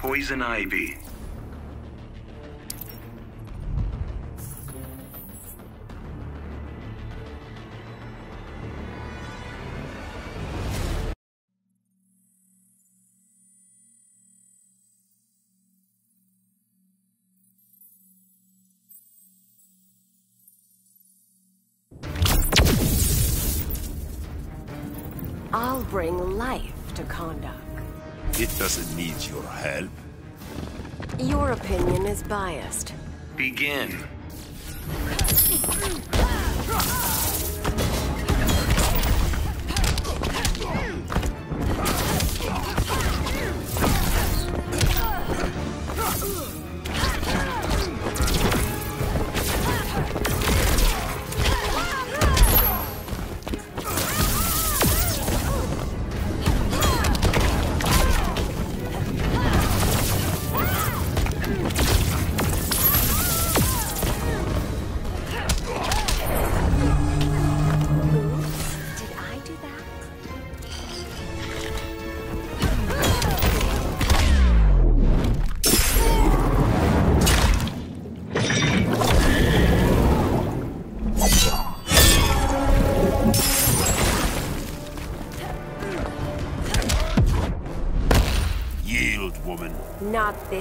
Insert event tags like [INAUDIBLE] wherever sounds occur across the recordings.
Poison Ivy. Doesn't need your help. Your opinion is biased. Begin.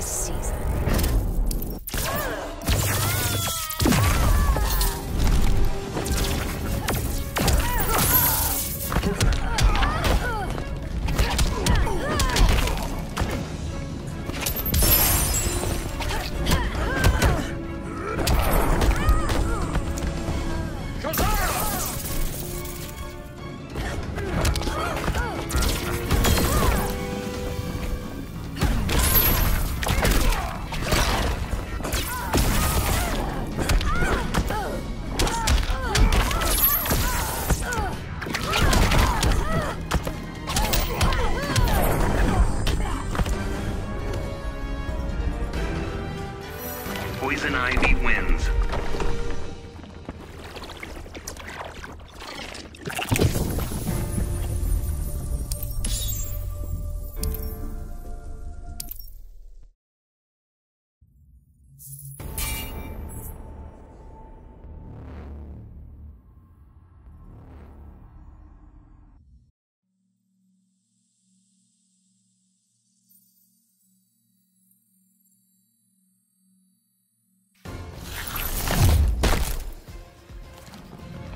This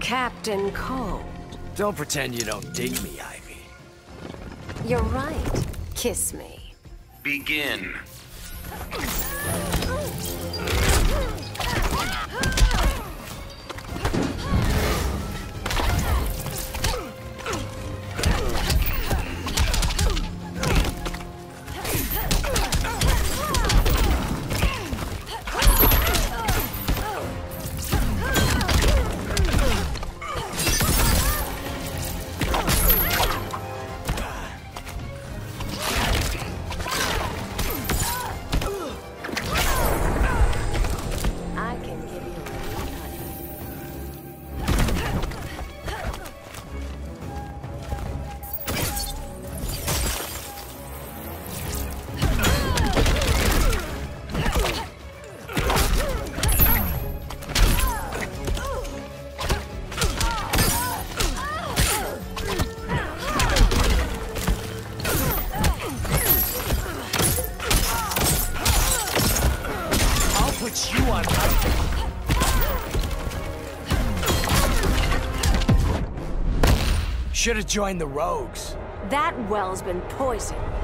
Captain Cold. Don't pretend you don't dig me, Ivy. You're right. Kiss me. Begin. Should have joined the rogues. That well's been poisoned.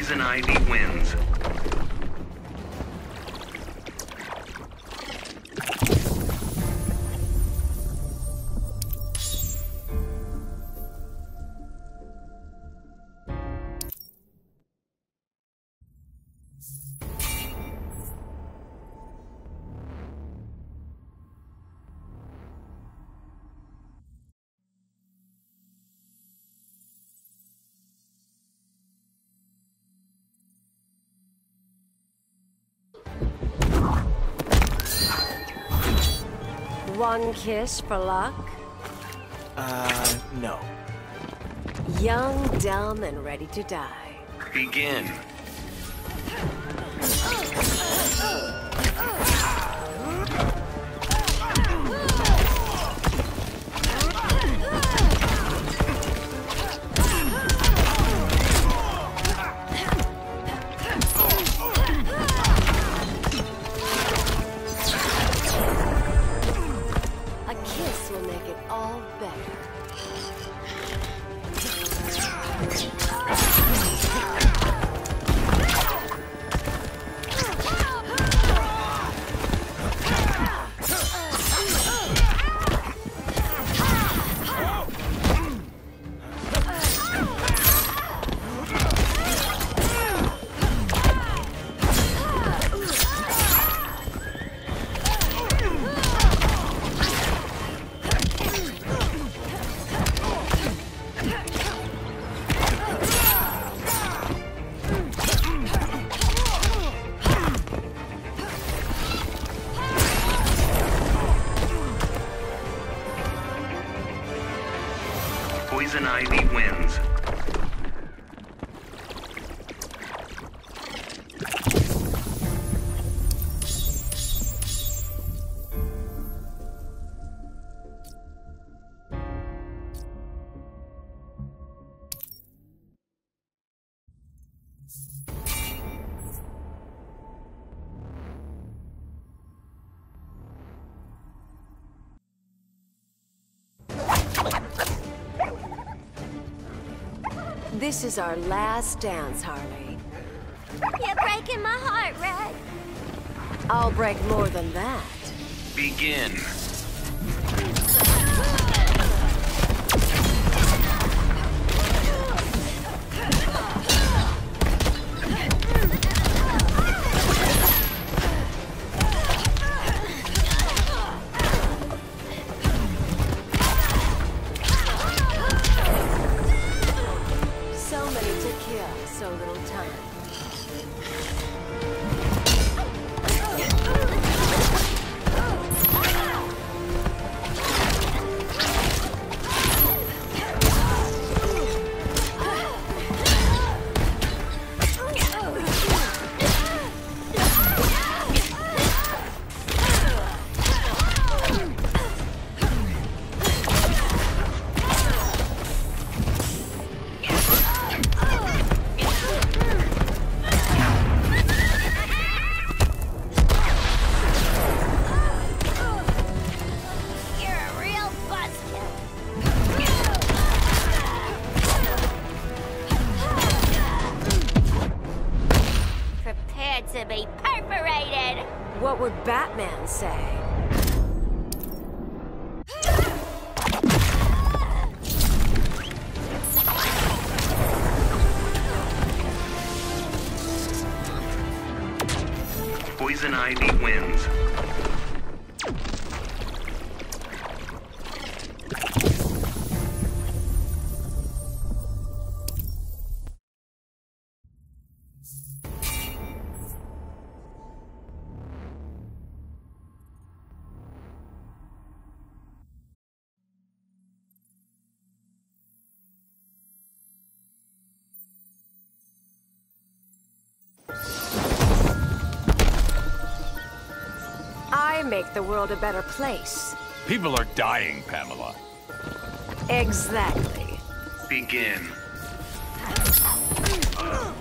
Poison Ivy wins. One kiss for luck? Uh, no. Young, dumb, and ready to die. Begin. Poison Ivy wins. This is our last dance, Harley. You're breaking my heart, Red. I'll break more than that. Begin. To be perforated. What would Batman say? Poison Ivy wins. Make the world a better place. People are dying, Pamela. Exactly. Begin. [LAUGHS]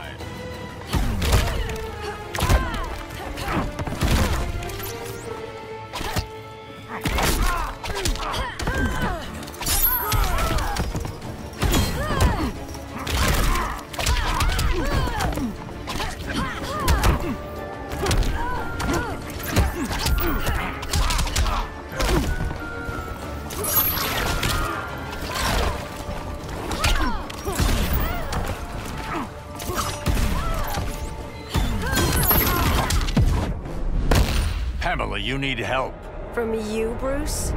waste my need help. From you, Bruce?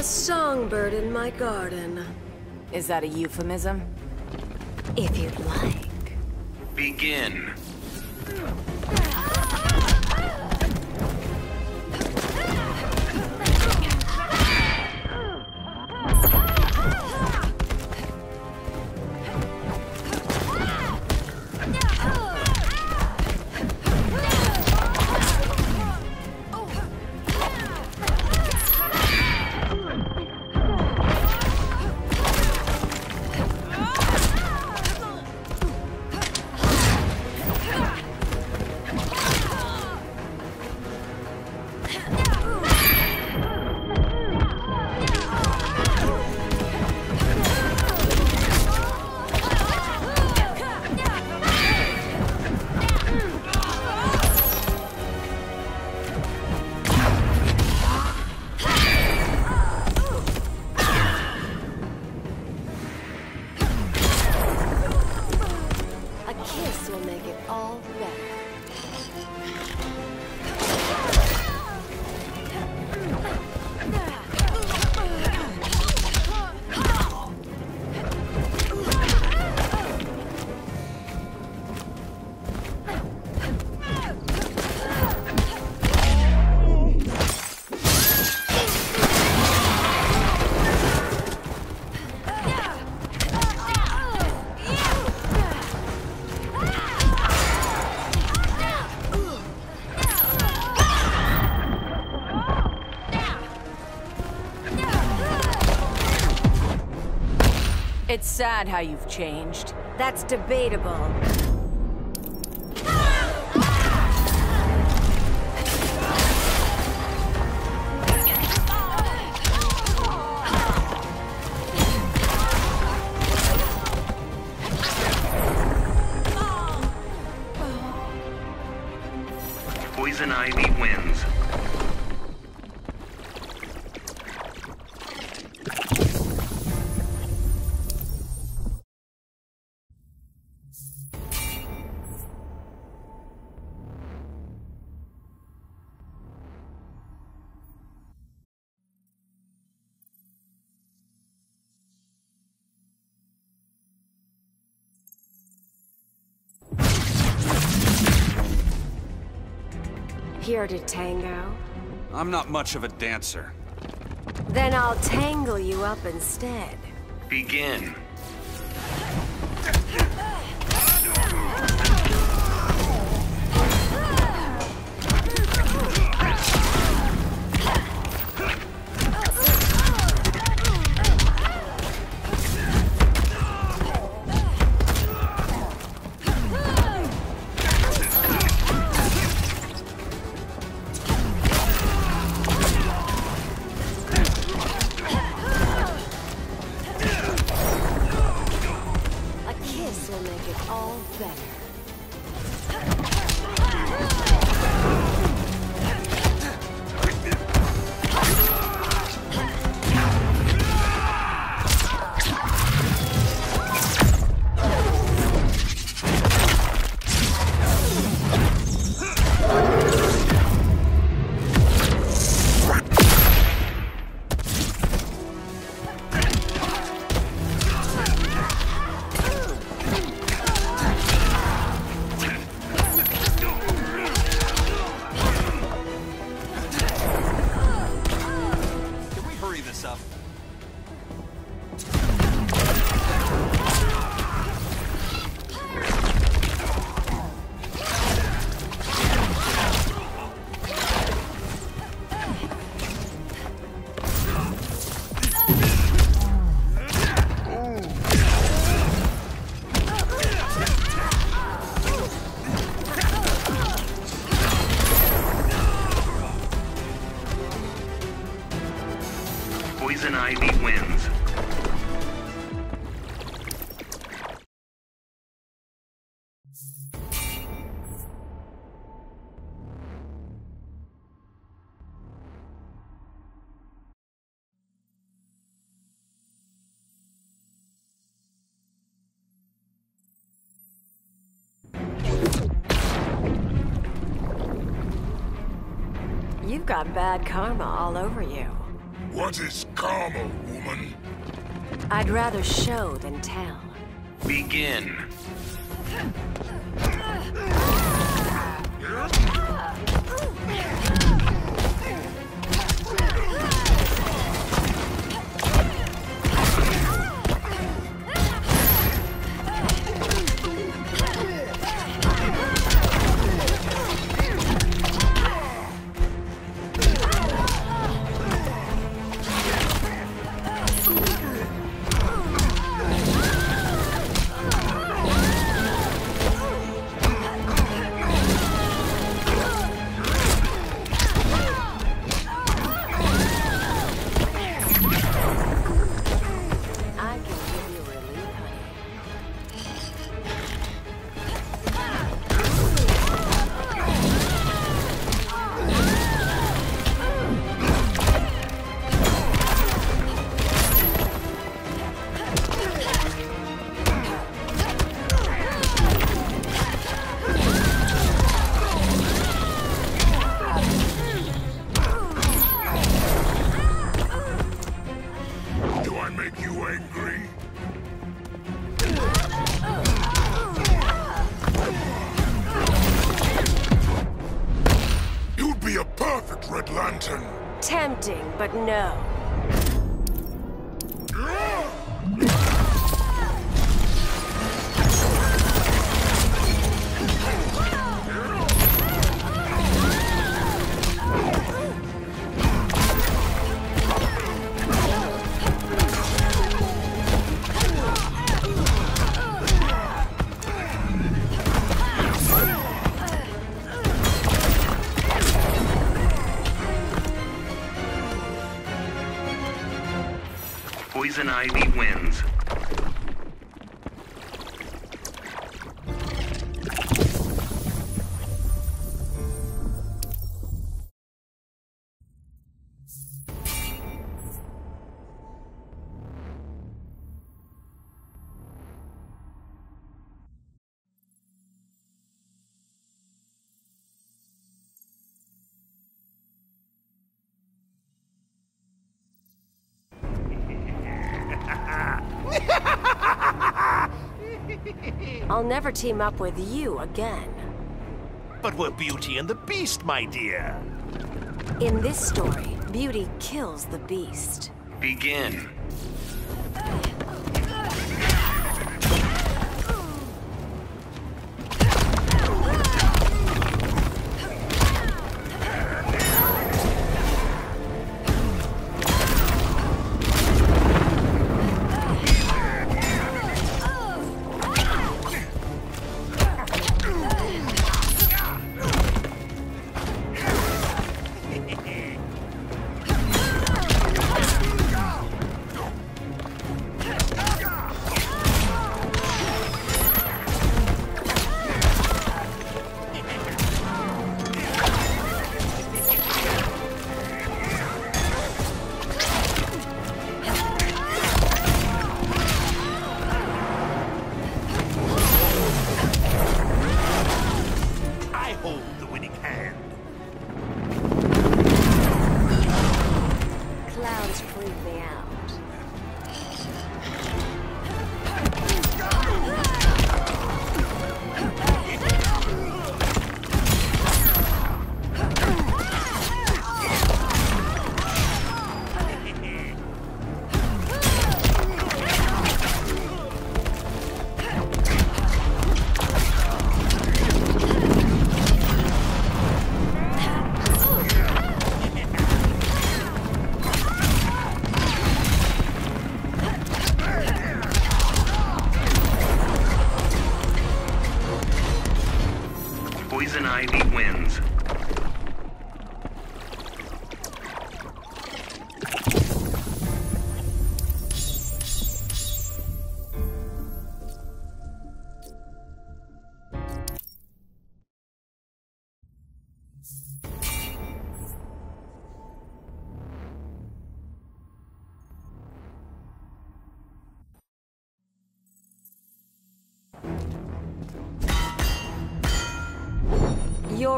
A songbird in my garden. Is that a euphemism? If you'd like. Begin. Hmm. Sad how you've changed. That's debatable. Here to tango. I'm not much of a dancer. Then I'll tangle you up instead. Begin. Got bad karma all over you. What is karma, woman? I'd rather show than tell. Begin. [LAUGHS] make you angry? You'd be a perfect Red Lantern. Tempting, but no. I'll never team up with you again. But we're Beauty and the Beast, my dear. In this story, beauty kills the beast. Begin.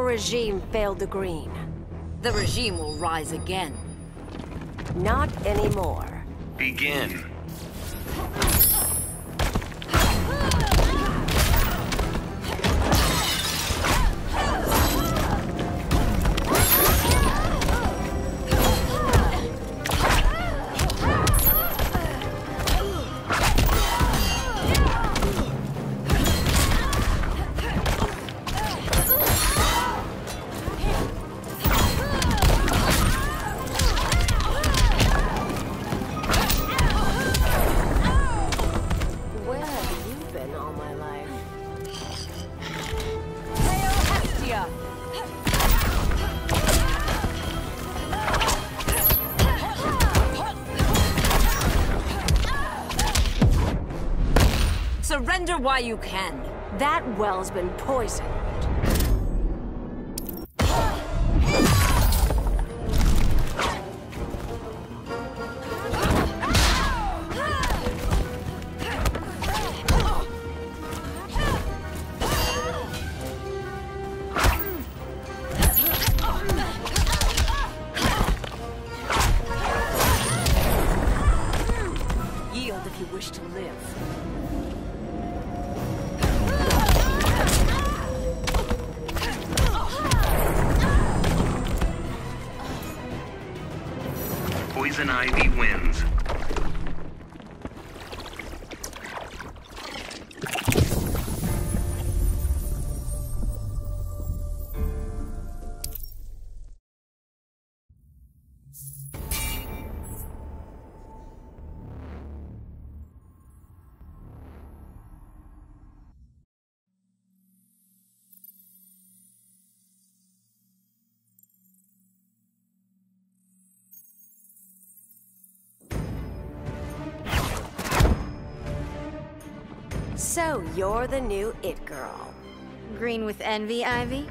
Your regime failed the Green. The regime will rise again. Not anymore. Begin. While you can. That well's been poisoned. So you're the new it girl. Green with envy, Ivy?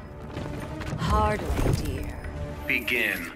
Hardly, dear. Begin.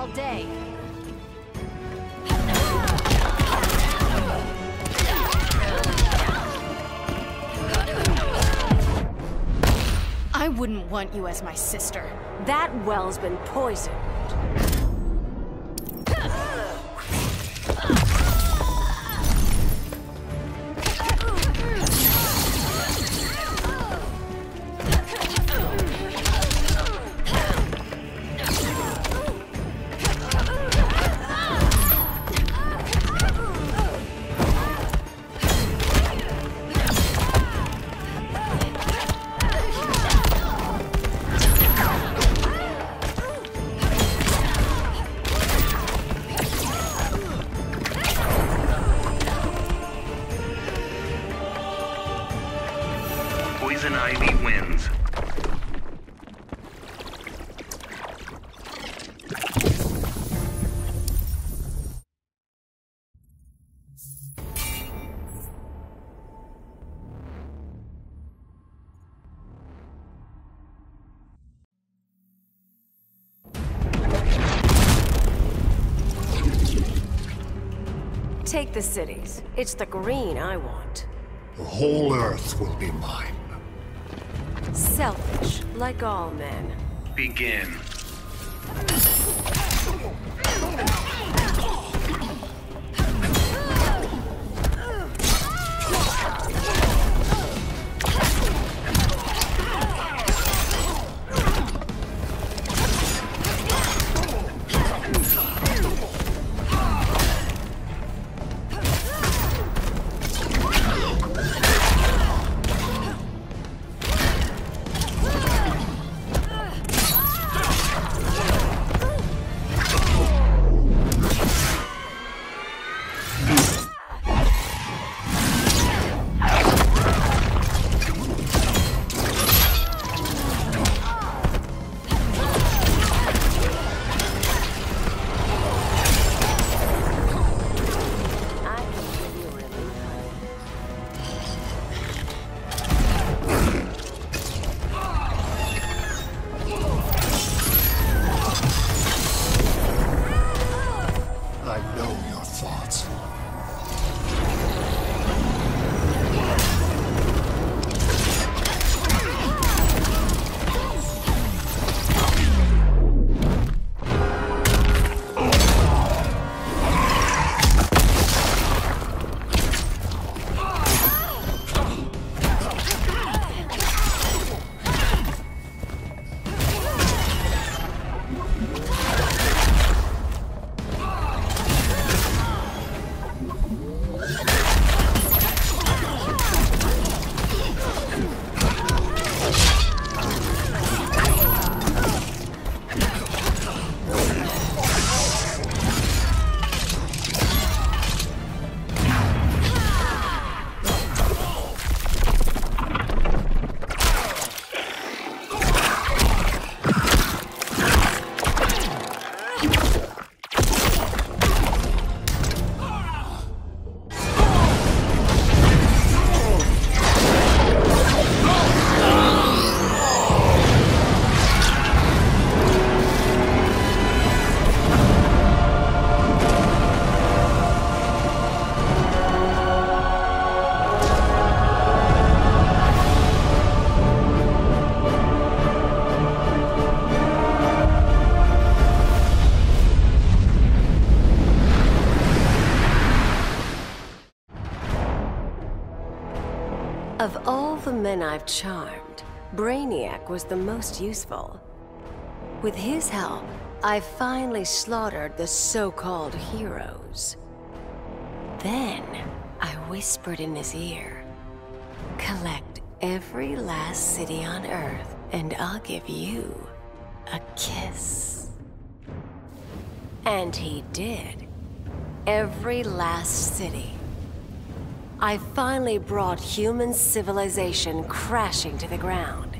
All day. I wouldn't want you as my sister. That well's been poisoned. Poison Ivy wins. Take the cities. It's the green I want. The whole earth will be mine. Selfish, like all men. Begin. Men I've charmed, Brainiac was the most useful. With his help, I finally slaughtered the so-called heroes. Then, I whispered in his ear, collect every last city on Earth, and I'll give you a kiss. And he did. Every last city. I finally brought human civilization crashing to the ground.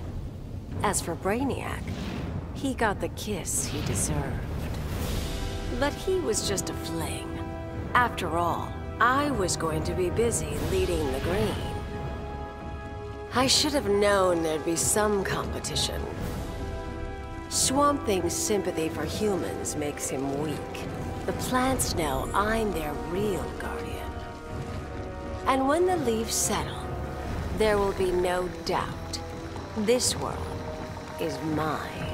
As for Brainiac, he got the kiss he deserved. But he was just a fling. After all, I was going to be busy leading the green. I should have known there'd be some competition. Swamp Thing's sympathy for humans makes him weak. The plants know I'm their real guardian. And when the leaves settle, there will be no doubt. This world is mine.